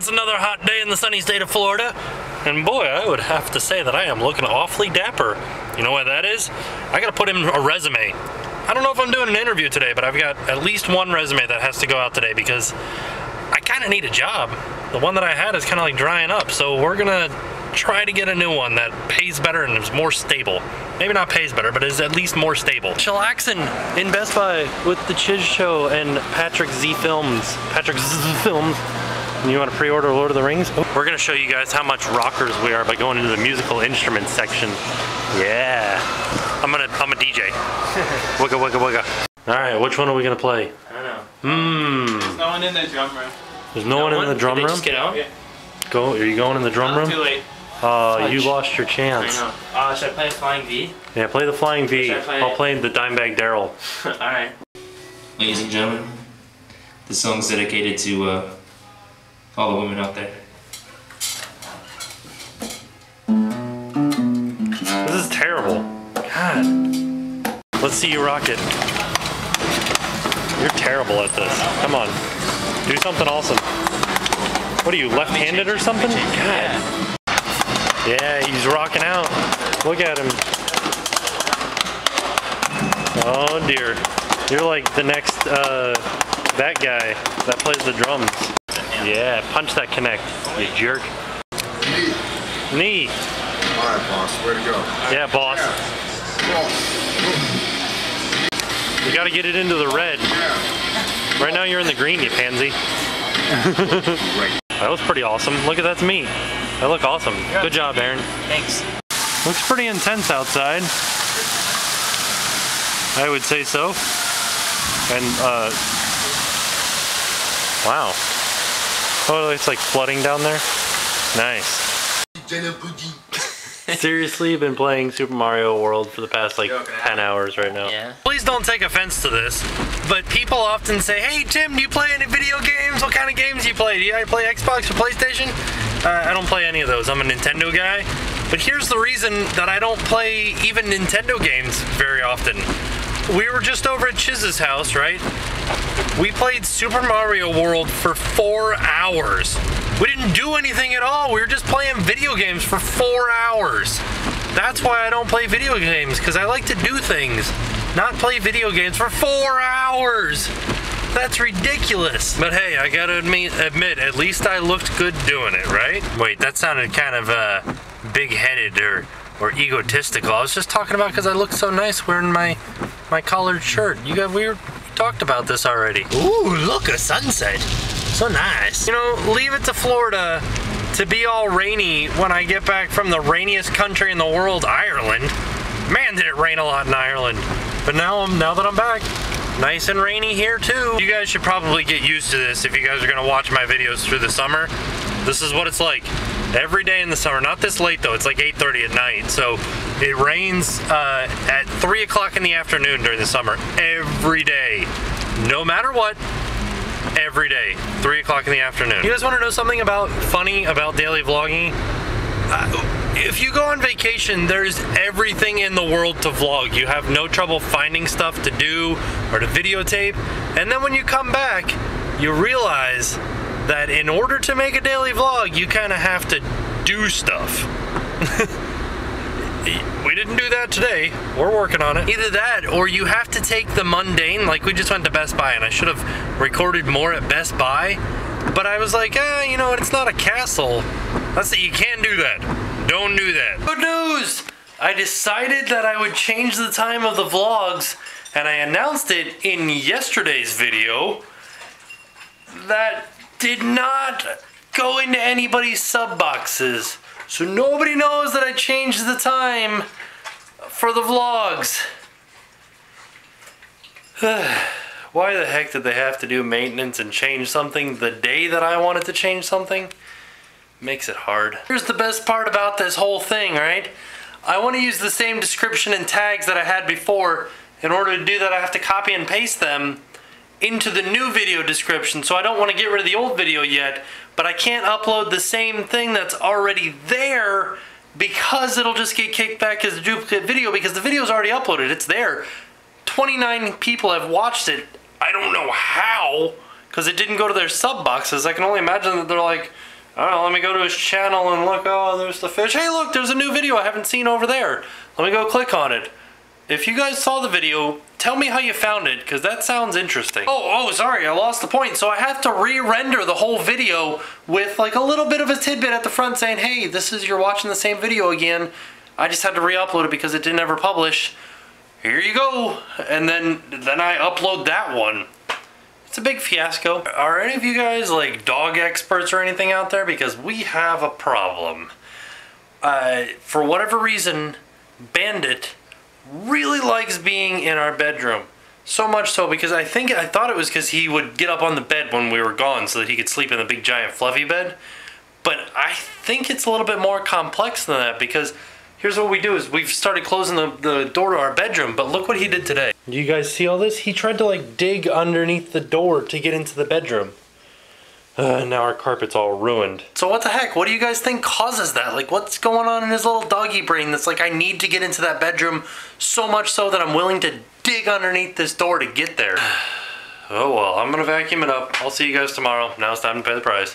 it's another hot day in the sunny state of Florida. And boy, I would have to say that I am looking awfully dapper. You know why that is? I gotta put in a resume. I don't know if I'm doing an interview today, but I've got at least one resume that has to go out today because I kind of need a job. The one that I had is kind of like drying up, so we're gonna try to get a new one that pays better and is more stable. Maybe not pays better, but is at least more stable. Chillaxin in Best Buy with the Chiz Show and Patrick Z Films. Patrick Z Films. You want to pre-order Lord of the Rings? Oh, We're gonna show you guys how much rockers we are by going into the musical instruments section. Yeah. I'm gonna, I'm a DJ. wigga, wigga, wigga. All right, which one are we gonna play? I don't know. Hmm. There's no one in the drum room. There's no, one in the drum Did they room. just get out? Yeah. Go. Are you going in the drum Not room? Too late. Uh, you lost your I chance. know. Uh, should I play Flying V? Yeah, play the Flying V. Should I play I'll play the Dimebag Darrell. Alright. Ladies and gentlemen, the song's dedicated to uh, all the women out there. This is terrible. God. Let's see you rock it. You're terrible at this. Come on. Do something awesome. What are you, left-handed or something? God. Yeah, he's rocking out. Look at him. Oh dear. You're like the next, uh, that guy that plays the drums. Yeah, punch that Kinect, you jerk. Knee. Knee. All right, boss. Way to go. Yeah, boss. Boss. You gotta get it into the red. Yeah. Right now you're in the green, you pansy. That was pretty awesome. Look at that's me. That look awesome. Good job, Aaron. Thanks. Looks pretty intense outside. I would say so. And uh Wow. Oh, it's like flooding down there. Nice. Seriously, you've been playing Super Mario World for the past like 10 hours right now. Yeah. Please don't take offense to this, but people often say, "Hey Tim, do you play any video games? What kind of games do you play? Do you play Xbox or PlayStation?" Uh, I don't play any of those. I'm a Nintendo guy. But here's the reason that I don't play even Nintendo games very often. We were just over at Chiz's house, right? We played Super Mario World for four hours. We didn't do anything at all. We were just playing video games for four hours. That's why I don't play video games, because I like to do things, not play video games for four hours. That's ridiculous. But hey, I gotta admit, admit, at least I looked good doing it, right? Wait, that sounded kind of uh, big-headed or or egotistical. I was just talking about because I look so nice wearing my my collared shirt. You got we talked about this already. Ooh, look a sunset. So nice. You know, leave it to Florida to be all rainy when I get back from the rainiest country in the world, Ireland. Man, did it rain a lot in Ireland. But now I'm now that I'm back, nice and rainy here too. You guys should probably get used to this if you guys are gonna watch my videos through the summer. This is what it's like every day in the summer. Not this late though. It's like 8:30 at night. So it rains uh, at 3 o'clock in the afternoon during the summer every day, no matter what every day, 3 o'clock in the afternoon. You guys want to know something about funny about daily vlogging? Uh, if you go on vacation, there's everything in the world to vlog. You have no trouble finding stuff to do or to videotape. And then when you come back, you realize that in order to make a daily vlog, you kind of have to do stuff. We didn't do that today. We're working on it. Either that or you have to take the mundane. Like we just went to Best Buy and I should have recorded more at Best Buy. But I was like, eh, you know what? It's not a castle. That's it. You can't do that. Don't do that. Good news! I decided that I would change the time of the vlogs and I announced it in yesterday's video that did not go into anybody's sub boxes. So nobody knows that I changed the time for the vlogs. Why the heck did they have to do maintenance and change something the day that I wanted to change something? Makes it hard. Here's the best part about this whole thing, right? I want to use the same description and tags that I had before. In order to do that, I have to copy and paste them into the new video description. So I don't want to get rid of the old video yet, but I can't upload the same thing that's already there because it'll just get kicked back as a duplicate video because the video's already uploaded. It's there. 29 people have watched it. I don't know how because it didn't go to their sub boxes. I can only imagine that they're like, I don't know, let me go to his channel and look, oh, there's the fish. Hey, look, there's a new video I haven't seen over there. Let me go click on it. If you guys saw the video, tell me how you found it, because that sounds interesting. Oh, oh, sorry, I lost the point. So I have to re-render the whole video with like a little bit of a tidbit at the front saying, hey, this is, you're watching the same video again. I just had to re-upload it because it didn't ever publish. Here you go. And then, then I upload that one. It's a big fiasco. Are any of you guys like dog experts or anything out there? Because we have a problem. Uh, for whatever reason, Bandit really likes being in our bedroom. So much so because I think I thought it was because he would get up on the bed when we were gone so that he could sleep in the big giant fluffy bed. But I think it's a little bit more complex than that because here's what we do is we've started closing the, the door to our bedroom, but look what he did today. Do you guys see all this? He tried to like dig underneath the door to get into the bedroom. Uh, now our carpet's all ruined. So what the heck? What do you guys think causes that? Like what's going on in his little doggy brain that's like I need to get into that bedroom so much so that I'm willing to dig underneath this door to get there. oh well, I'm gonna vacuum it up. I'll see you guys tomorrow. Now it's time to pay the price.